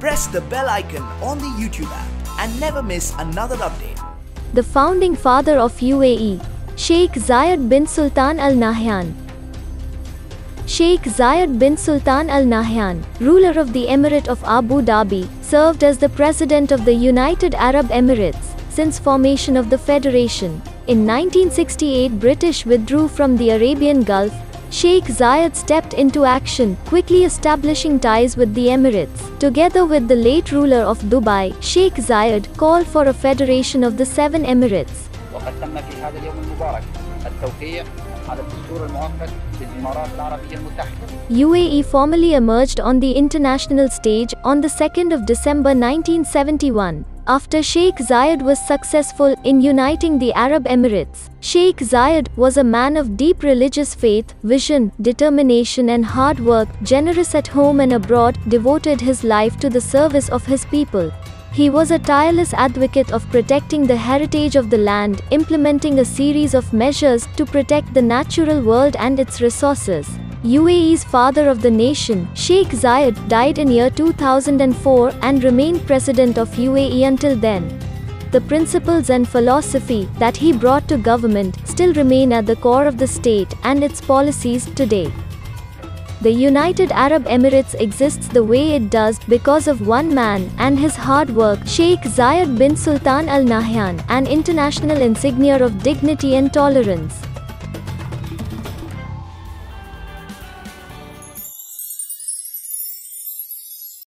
Press the bell icon on the YouTube app and never miss another update. The founding father of UAE, Sheikh Zayed bin Sultan Al Nahyan. Sheikh Zayed bin Sultan Al Nahyan, ruler of the Emirate of Abu Dhabi, served as the president of the United Arab Emirates since formation of the federation. In 1968 British withdrew from the Arabian Gulf. Sheikh Zayed stepped into action, quickly establishing ties with the Emirates. Together with the late ruler of Dubai, Sheikh Zayed called for a federation of the seven Emirates. وقد تم في هذا اليوم المبارك التوقيع على الدستور المؤقت للإمارات العربية المتحدة UAE formally emerged on the international stage on the 2nd of December 1971. After Sheikh Zayed was successful in uniting the Arab Emirates, Sheikh Zayed was a man of deep religious faith, vision, determination, and hard work, generous at home and abroad, devoted his life to the service of his people. He was a tireless advocate of protecting the heritage of the land, implementing a series of measures to protect the natural world and its resources. UAE's father of the nation, Sheikh Zayed, died in year 2004 and remained president of UAE until then. The principles and philosophy that he brought to government still remain at the core of the state and its policies today. The United Arab Emirates exists the way it does because of one man and his hard work, Sheikh Zayed bin Sultan Al Nahyan, an international insignia of dignity and tolerance.